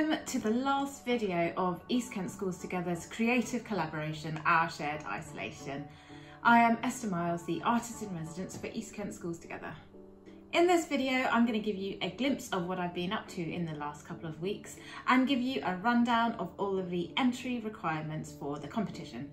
Welcome to the last video of East Kent Schools Together's creative collaboration, Our Shared Isolation. I am Esther Miles, the artist in residence for East Kent Schools Together. In this video, I'm going to give you a glimpse of what I've been up to in the last couple of weeks and give you a rundown of all of the entry requirements for the competition.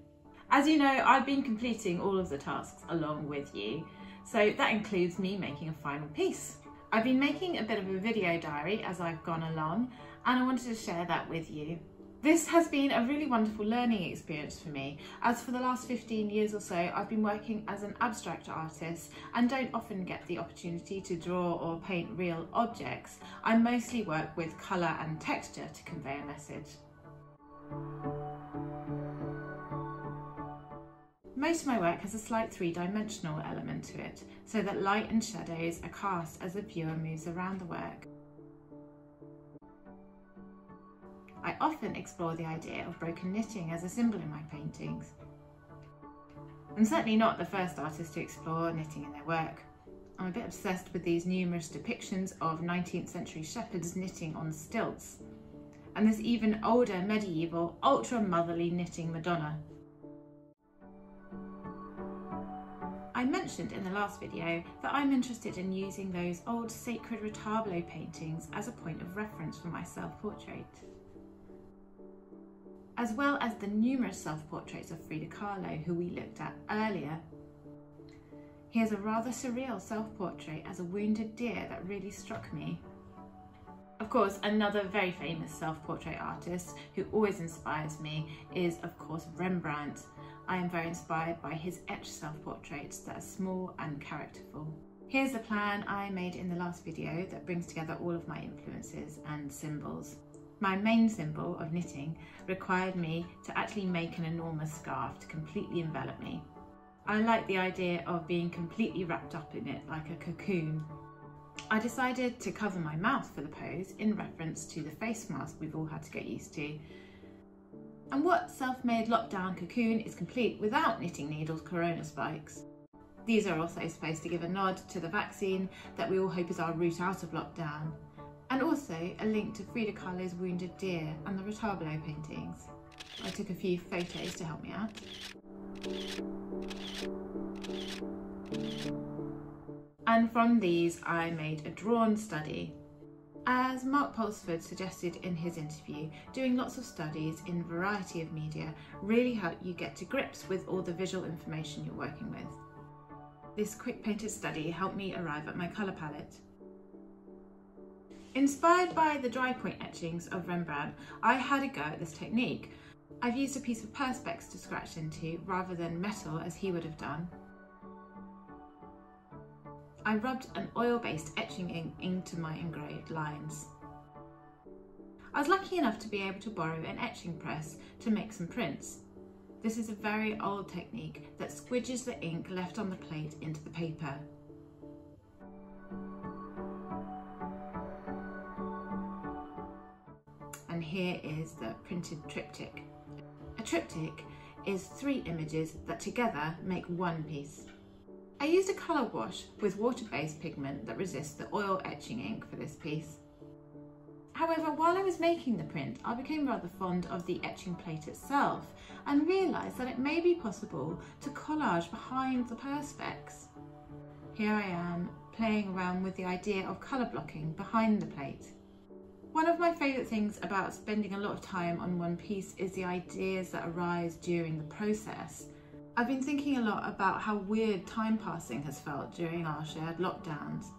As you know, I've been completing all of the tasks along with you, so that includes me making a final piece. I've been making a bit of a video diary as I've gone along and I wanted to share that with you. This has been a really wonderful learning experience for me as for the last 15 years or so I've been working as an abstract artist and don't often get the opportunity to draw or paint real objects. I mostly work with colour and texture to convey a message. Most of my work has a slight three-dimensional element to it, so that light and shadows are cast as the viewer moves around the work. I often explore the idea of broken knitting as a symbol in my paintings. I'm certainly not the first artist to explore knitting in their work. I'm a bit obsessed with these numerous depictions of 19th century shepherds knitting on stilts, and this even older medieval ultra-motherly knitting Madonna I mentioned in the last video that I'm interested in using those old sacred retablo paintings as a point of reference for my self-portrait. As well as the numerous self-portraits of Frida Kahlo who we looked at earlier. Here's a rather surreal self-portrait as a wounded deer that really struck me. Of course, another very famous self-portrait artist who always inspires me is, of course, Rembrandt. I am very inspired by his etched self-portraits that are small and characterful. Here's a plan I made in the last video that brings together all of my influences and symbols. My main symbol of knitting required me to actually make an enormous scarf to completely envelop me. I like the idea of being completely wrapped up in it like a cocoon I decided to cover my mouth for the pose in reference to the face mask we've all had to get used to. And what self-made lockdown cocoon is complete without knitting needles corona spikes? These are also supposed to give a nod to the vaccine that we all hope is our route out of lockdown, and also a link to Frida Kahlo's Wounded Deer and the Retablo paintings. I took a few photos to help me out. and from these I made a drawn study. As Mark Pulsford suggested in his interview, doing lots of studies in a variety of media really help you get to grips with all the visual information you're working with. This quick painted study helped me arrive at my colour palette. Inspired by the dry point etchings of Rembrandt, I had a go at this technique. I've used a piece of perspex to scratch into rather than metal as he would have done. I rubbed an oil-based etching ink into my engraved lines. I was lucky enough to be able to borrow an etching press to make some prints. This is a very old technique that squidges the ink left on the plate into the paper. Here is the printed triptych. A triptych is three images that together make one piece. I used a colour wash with water-based pigment that resists the oil etching ink for this piece. However, while I was making the print, I became rather fond of the etching plate itself and realised that it may be possible to collage behind the perspex. Here I am, playing around with the idea of colour blocking behind the plate. One of my favourite things about spending a lot of time on one piece is the ideas that arise during the process. I've been thinking a lot about how weird time passing has felt during our shared lockdowns.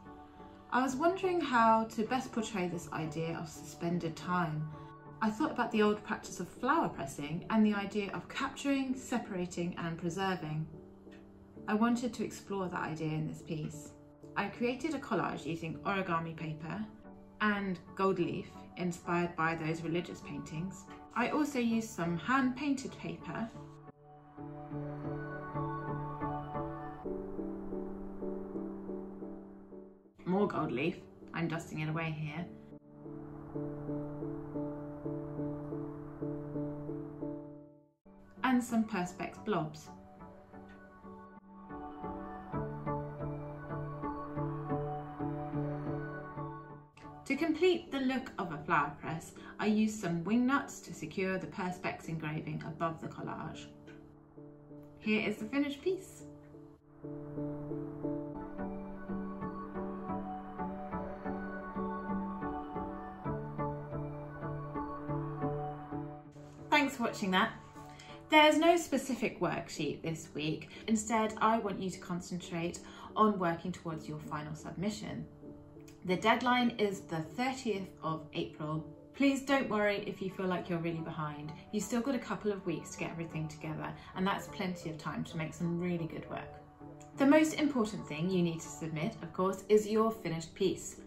I was wondering how to best portray this idea of suspended time. I thought about the old practice of flower pressing and the idea of capturing, separating and preserving. I wanted to explore that idea in this piece. I created a collage using origami paper and gold leaf inspired by those religious paintings. I also used some hand painted paper more gold leaf. I'm dusting it away here. And some Perspex blobs. To complete the look of a flower press, I used some wing nuts to secure the Perspex engraving above the collage. Here is the finished piece. Thanks for watching that. There's no specific worksheet this week. Instead, I want you to concentrate on working towards your final submission. The deadline is the 30th of April. Please don't worry if you feel like you're really behind. You've still got a couple of weeks to get everything together and that's plenty of time to make some really good work. The most important thing you need to submit, of course, is your finished piece.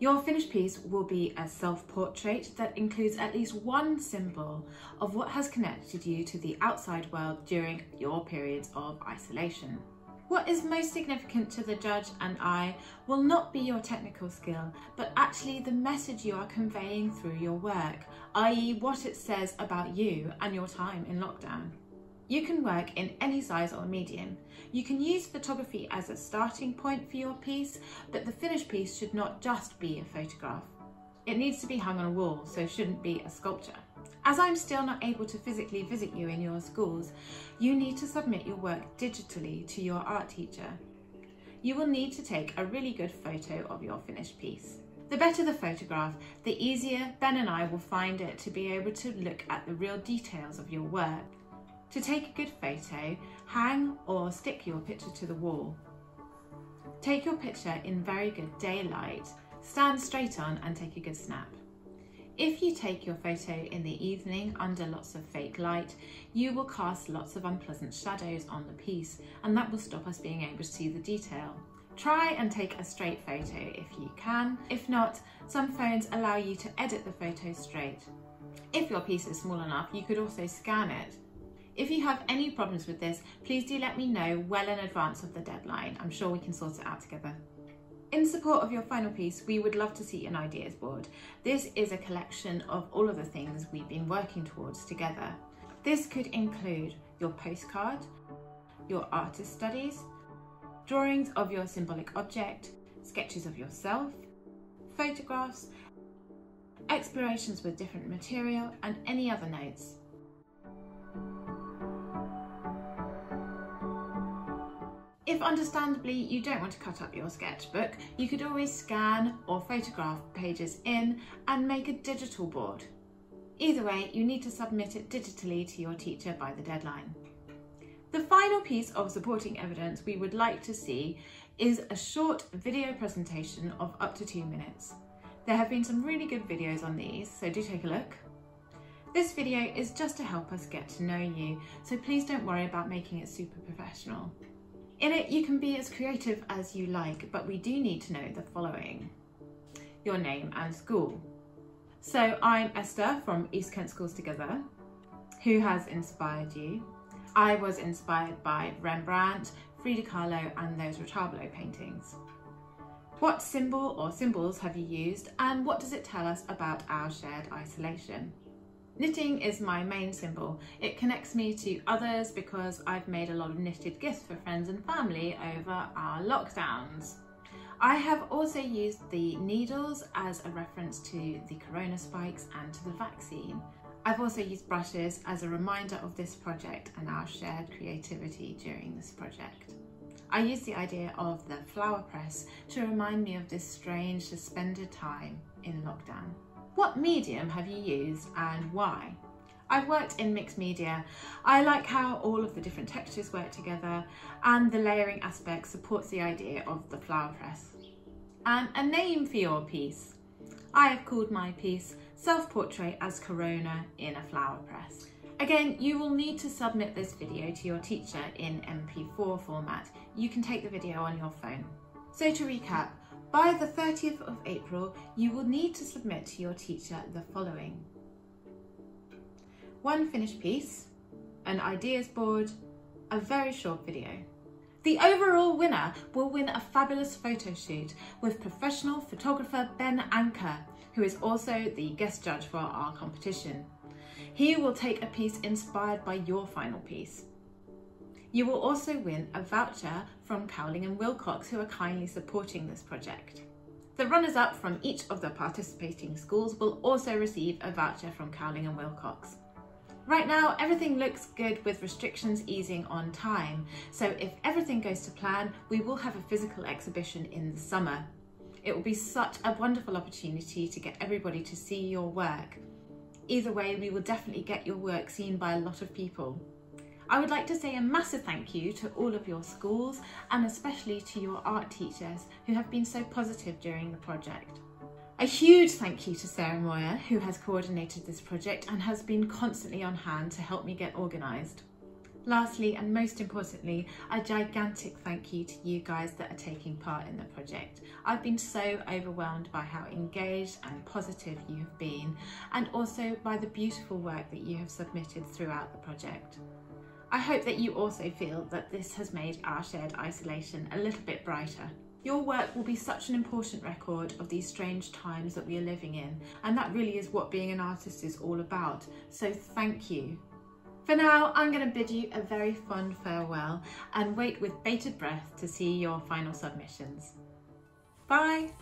Your finished piece will be a self-portrait that includes at least one symbol of what has connected you to the outside world during your periods of isolation. What is most significant to the judge and I will not be your technical skill, but actually the message you are conveying through your work, i.e. what it says about you and your time in lockdown. You can work in any size or medium. You can use photography as a starting point for your piece, but the finished piece should not just be a photograph. It needs to be hung on a wall, so it shouldn't be a sculpture. As I'm still not able to physically visit you in your schools, you need to submit your work digitally to your art teacher. You will need to take a really good photo of your finished piece. The better the photograph, the easier Ben and I will find it to be able to look at the real details of your work. To take a good photo, hang or stick your picture to the wall. Take your picture in very good daylight, stand straight on and take a good snap. If you take your photo in the evening under lots of fake light, you will cast lots of unpleasant shadows on the piece and that will stop us being able to see the detail. Try and take a straight photo if you can. If not, some phones allow you to edit the photo straight. If your piece is small enough, you could also scan it. If you have any problems with this, please do let me know well in advance of the deadline. I'm sure we can sort it out together. In support of your final piece, we would love to see an ideas board. This is a collection of all of the things we've been working towards together. This could include your postcard, your artist studies, drawings of your symbolic object, sketches of yourself, photographs, explorations with different material and any other notes. If understandably you don't want to cut up your sketchbook, you could always scan or photograph pages in and make a digital board. Either way, you need to submit it digitally to your teacher by the deadline. The final piece of supporting evidence we would like to see is a short video presentation of up to two minutes. There have been some really good videos on these, so do take a look. This video is just to help us get to know you, so please don't worry about making it super professional. In it, you can be as creative as you like, but we do need to know the following. Your name and school. So I'm Esther from East Kent Schools Together. Who has inspired you? I was inspired by Rembrandt, Frida Kahlo and those Retablo paintings. What symbol or symbols have you used and what does it tell us about our shared isolation? Knitting is my main symbol. It connects me to others because I've made a lot of knitted gifts for friends and family over our lockdowns. I have also used the needles as a reference to the corona spikes and to the vaccine. I've also used brushes as a reminder of this project and our shared creativity during this project. I used the idea of the flower press to remind me of this strange suspended time in lockdown. What medium have you used and why? I've worked in mixed media. I like how all of the different textures work together and the layering aspect supports the idea of the flower press. And a name for your piece. I have called my piece Self-Portrait as Corona in a Flower Press. Again, you will need to submit this video to your teacher in MP4 format. You can take the video on your phone. So to recap, by the 30th of April, you will need to submit to your teacher the following. One finished piece, an ideas board, a very short video. The overall winner will win a fabulous photo shoot with professional photographer Ben Anker, who is also the guest judge for our competition. He will take a piece inspired by your final piece. You will also win a voucher from Cowling and Wilcox who are kindly supporting this project. The runners-up from each of the participating schools will also receive a voucher from Cowling and Wilcox. Right now, everything looks good with restrictions easing on time. So if everything goes to plan, we will have a physical exhibition in the summer. It will be such a wonderful opportunity to get everybody to see your work. Either way, we will definitely get your work seen by a lot of people. I would like to say a massive thank you to all of your schools and especially to your art teachers who have been so positive during the project. A huge thank you to Sarah Moyer, who has coordinated this project and has been constantly on hand to help me get organised. Lastly, and most importantly, a gigantic thank you to you guys that are taking part in the project. I've been so overwhelmed by how engaged and positive you have been, and also by the beautiful work that you have submitted throughout the project. I hope that you also feel that this has made our shared isolation a little bit brighter. Your work will be such an important record of these strange times that we are living in, and that really is what being an artist is all about. So thank you. For now, I'm going to bid you a very fond farewell and wait with bated breath to see your final submissions. Bye!